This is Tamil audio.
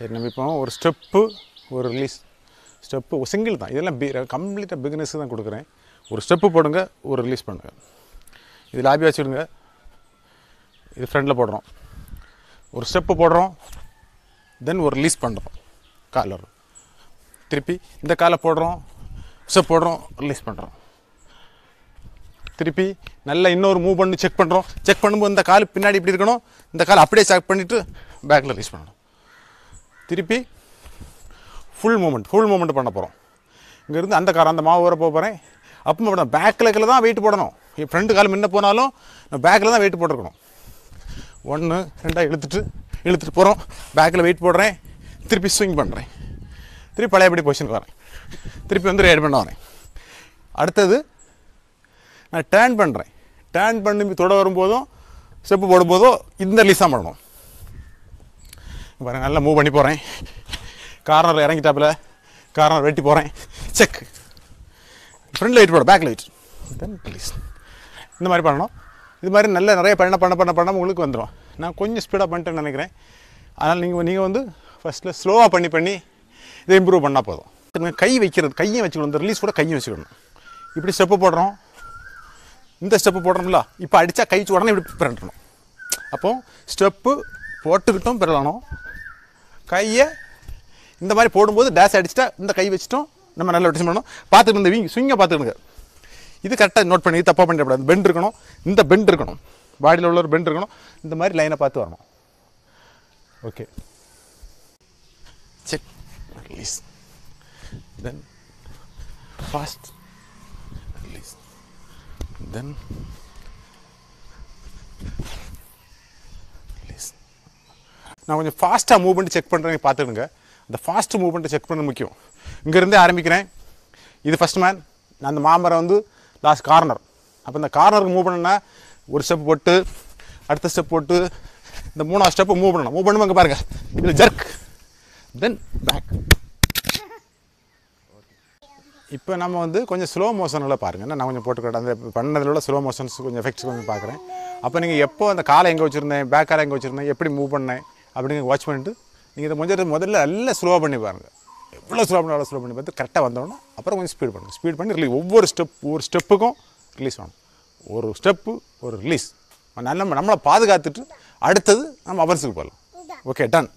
சரி நம்ம இப்போ ஒரு ஸ்டெப்பு ஒரு ரிலீஸ் ஸ்டெப்பு சிங்கிள் தான். இதெல்லாம் பி கம்ப்ளீட்டாக பிகினஸ் தான் கொடுக்குறேன். ஒரு ஸ்டெப்பு போடுங்க ஒரு ரிலீஸ் பண்ணுங்கள் இது லாபி வச்சுடுங்க இது ஃப்ரெண்டில் போடுறோம். ஒரு ஸ்டெப்பு போடுறோம் தென் ஒரு ரிலீஸ் பண்ணுறோம் காலர் திருப்பி இந்த காலை போடுறோம் ஸ்டெப் போடுறோம் ரிலீஸ் பண்ணுறோம் திருப்பி நல்லா இன்னொரு மூவ் பண்ணி செக் பண்ணுறோம் செக் பண்ணும்போது இந்த கால் பின்னாடி இப்படி இருக்கணும். இந்த கால் அப்படியே செக் பண்ணிவிட்டு பேக்கில் ரிலீஸ் பண்ணணும். திருப்பி ஃபுல் மூமெண்ட் ஃபுல் மூமெண்ட் பண்ண போகிறோம் இங்கேருந்து அந்த காரம் அந்த மாவு வர போக போகிறேன் அப்போ போடணும் பேக்கில் தான் வெயிட் போடணும். என் ஃப்ரெண்டு கால் முன்ன போனாலும் நான் பேக்கில் தான் வெயிட் போட்டிருக்கணும். ஒன்று ரெண்டாக இழுத்துட்டு இழுத்துட்டு போகிறோம் பேக்கில் வெயிட் போடுறேன். திருப்பி ஸ்விங் பண்ணுறேன் திருப்பி பழையபடி பொசிஷனுக்கு வரேன். திருப்பி வந்து ரைட் பண்ண வரேன். அடுத்தது நான் டேர்ன் பண்ணுறேன் டேர்ன் பண்ணி தொட வரும்போதும் ஸ்டெப்பு போடும்போதும் இந்த ரிலீஸ் தான் பண்ணணும். பாருங்க நல்லா மூவ் பண்ணி போகிறேன் கார்னர் இறங்கிட்டாப்புல. கார்னர் வெட்டி போகிறேன் செக் ஃப்ரண்ட் லைட் போட பேக் லைட் தென் ப்ளீஸ் இந்த மாதிரி பண்ணணும். இது மாதிரி நல்ல நிறைய பண்ண பண்ண பண்ண பண்ண உங்களுக்கு வந்துடும் நான் கொஞ்சம் ஸ்பீடாக பண்ணிட்டேன்னு நினைக்கிறேன். அதனால் நீங்கள் நீங்கள் வந்து ஃபஸ்ட்டில் ஸ்லோவாக பண்ணி பண்ணி இதை இம்ப்ரூவ் பண்ணால் போதும். கை வைக்கிறது கையும் வச்சுக்கணும். இந்த ரிலீஸ் கூட கையும் வச்சுக்கணும். இப்படி ஸ்டெப்பு போடுறோம். இந்த ஸ்டெப்பு போடுறோம்ல இப்போ அடித்தா கை உடனே இப்படி பிறண்டணும். அப்போது ஸ்டெப்பு போட்டுக்கிட்டும் பிறலணும். கையை இந்த மாதிரி போடும்போது டேஸ் அடிச்சுட்டா இந்த கை வச்சுட்டோம். நம்ம நல்லா ரொட்டேஷன் பண்ணணும். பார்த்துட்டு இந்த வீங்க ஸ்விங்கை பார்த்துக்கணுங்க இது கரெக்டாக நோட் பண்ணி தப்பாக பண்ணிடக்கூடாது. பெண்ட் இருக்கணும். இந்த பெண்ட் இருக்கணும். பாடியில் உள்ள ஒரு பெண்ட் இருக்கணும். இந்த மாதிரி லைனை பார்த்து வரணும். Okay check release then fast release then நான் கொஞ்சம் ஃபாஸ்ட்டாக மூவ் பண்ணி செக் பண்ணுறேன் பார்த்துடுங்க அந்த ஃபாஸ்ட் மூவ்மெண்ட்டை செக் பண்ண முக்கியம். இங்கேருந்தே ஆரம்பிக்கிறேன். இது ஃபஸ்ட் மேன் நான் அந்த மாமரம் வந்து லாஸ்ட் கார்னர் அப்போ இந்த கார்னருக்கு மூவ் பண்ணேன்னா ஒரு ஸ்டெப் போட்டு அடுத்த ஸ்டெப் போட்டு இந்த மூணாவது ஸ்டெப்பை மூவ் பண்ணணும். மூவ் பண்ணும்போது பாருங்கள் இது ஜர்க் தென் பேக் இப்போ நம்ம வந்து கொஞ்சம் ஸ்லோ மோஷனில் பாருங்கள் நான் கொஞ்சம் போட்டுக்கிட்டேன் அந்த பண்ணதில் ஸ்லோ மோஷன்ஸ் கொஞ்சம் எஃபெக்ட்ஸ் கொஞ்சம் பார்க்குறேன். அப்போ நீங்கள் எப்போ அந்த காலை எங்கே வச்சுருந்தேன்? பேக் காலை எங்கே வச்சுருந்தேன்? எப்படி மூவ் பண்ணேன்? அப்படின்னு வாட்ச் பண்ணிட்டு நீங்கள் இதை கொஞ்சம் முதல்ல நல்லா ஸ்லோவாக பண்ணி பாருங்கள் எவ்வளோ ஸ்லோ பண்ணி ஸ்லோ பண்ணி பார்த்து கரெக்டாக வந்தோடனே அப்புறம் கொஞ்சம் ஸ்பீட் பண்ணுங்கள் ஸ்பீட் பண்ணி ரிலீஸ் ஒவ்வொரு ஸ்டெப் ஒவ்வொரு ஸ்டெப்புக்கும் ரிலீஸ் ஆகணும் ஒரு ஸ்டெப்பு ஒரு ரிலீஸ் நல்ல நம்மளை பாதுகாத்துட்டு அடுத்தது நம்ம அவர்ஸுக்கு போகலாம். Okay done